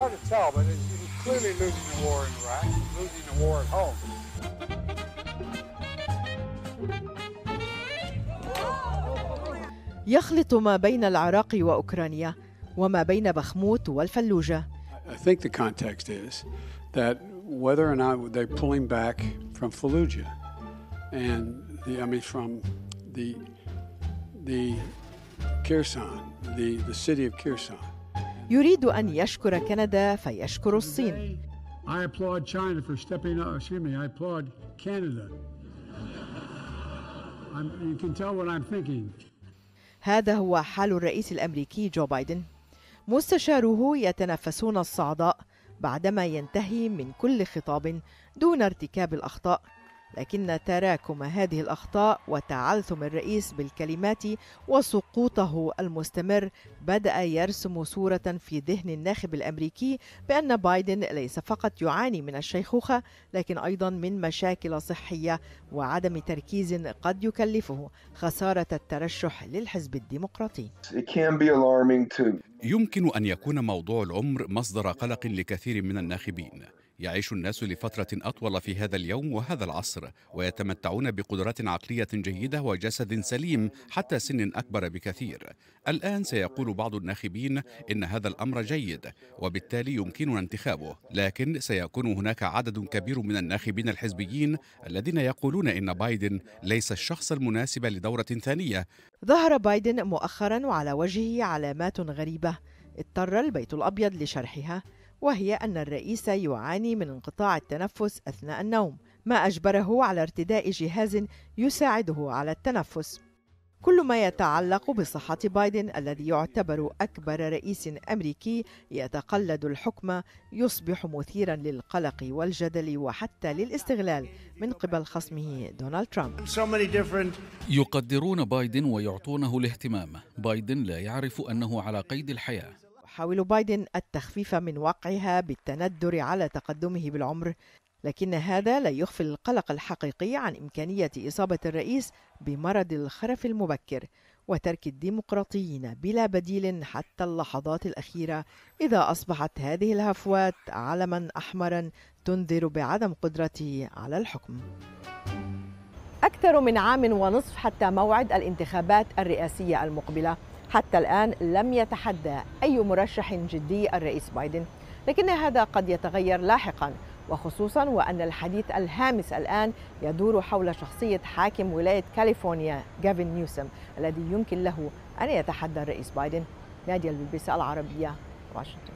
Hard to tell, but he's clearly losing the war in Iraq, losing the war at home. يخلط ما بين العراق وأوكرانيا وما بين بخموت والفلوجة I think the context is that whether or not they're pulling back from Fallujah and the, I mean from the the Kherson, the, the city of Kherson. يريد أن يشكر كندا فيشكر الصين I applaud China for stepping up. Excuse me, I applaud Canada. I'm, you can tell what I'm thinking. هذا هو حال الرئيس الأمريكي جو بايدن مستشاروه يتنفسون الصعداء بعدما ينتهي من كل خطاب دون ارتكاب الأخطاء لكن تراكم هذه الأخطاء وتعلثم الرئيس بالكلمات وسقوطه المستمر بدأ يرسم صورة في ذهن الناخب الأمريكي بأن بايدن ليس فقط يعاني من الشيخوخة لكن أيضا من مشاكل صحية وعدم تركيز قد يكلفه خسارة الترشح للحزب الديمقراطي. يمكن أن يكون موضوع العمر مصدر قلق لكثير من الناخبين. يعيش الناس لفترة أطول في هذا اليوم وهذا العصر ويتمتعون بقدرات عقلية جيدة وجسد سليم حتى سن أكبر بكثير. الآن سيقول بعض الناخبين إن هذا الأمر جيد وبالتالي يمكننا انتخابه. لكن سيكون هناك عدد كبير من الناخبين الحزبيين الذين يقولون إن بايدن ليس الشخص المناسب لدورة ثانية. ظهر بايدن مؤخرا وعلى وجهه علامات غريبة اضطر البيت الأبيض لشرحها. وهي أن الرئيس يعاني من انقطاع التنفس أثناء النوم ما أجبره على ارتداء جهاز يساعده على التنفس. كل ما يتعلق بصحة بايدن الذي يعتبر أكبر رئيس أمريكي يتقلد الحكم يصبح مثيرا للقلق والجدل وحتى للاستغلال من قبل خصمه دونالد ترامب. يقدرون بايدن ويعطونه الاهتمام. بايدن لا يعرف أنه على قيد الحياة. يحاول بايدن التخفيف من وقعها بالتندر على تقدمه بالعمر لكن هذا لا يخفي القلق الحقيقي عن إمكانية إصابة الرئيس بمرض الخرف المبكر وترك الديمقراطيين بلا بديل حتى اللحظات الأخيرة. إذا أصبحت هذه الهفوات علما أحمرا تنذر بعدم قدرته على الحكم. أكثر من عام ونصف حتى موعد الانتخابات الرئاسية المقبلة. حتى الآن لم يتحدى أي مرشح جدي الرئيس بايدن لكن هذا قد يتغير لاحقا وخصوصا وأن الحديث الهامس الآن يدور حول شخصية حاكم ولاية كاليفورنيا جافن نيوسم الذي يمكن له أن يتحدى الرئيس بايدن. نادية البلبيسة العربية واشنطن.